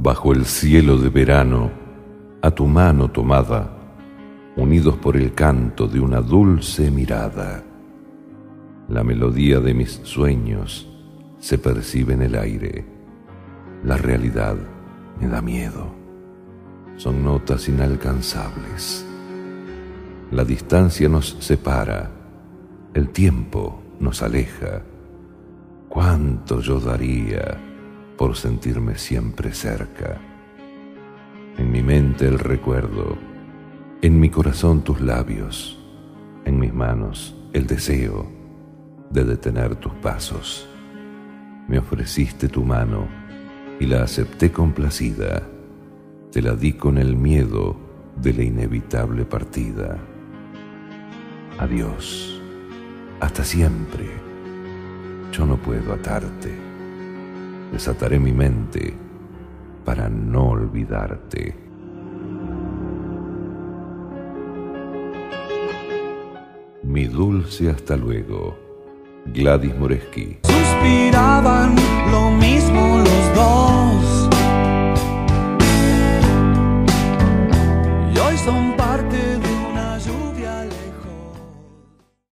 bajo el cielo de verano, a tu mano tomada, unidos por el canto de una dulce mirada. La melodía de mis sueños se percibe en el aire. La realidad me da miedo. Son notas inalcanzables. La distancia nos separa, el tiempo nos aleja. ¿Cuánto yo daría por sentirme siempre cerca? En mi mente el recuerdo, en mi corazón tus labios, en mis manos el deseo de detener tus pasos. Me ofreciste tu mano y la acepté complacida. Te la di con el miedo de la inevitable partida. Adiós, hasta siempre. Yo no puedo atarte desataré mi mente para no olvidarte. Mi dulce hasta luego, Gladys Moreski. Suspiraban lo mismo los dos. Y hoy son parte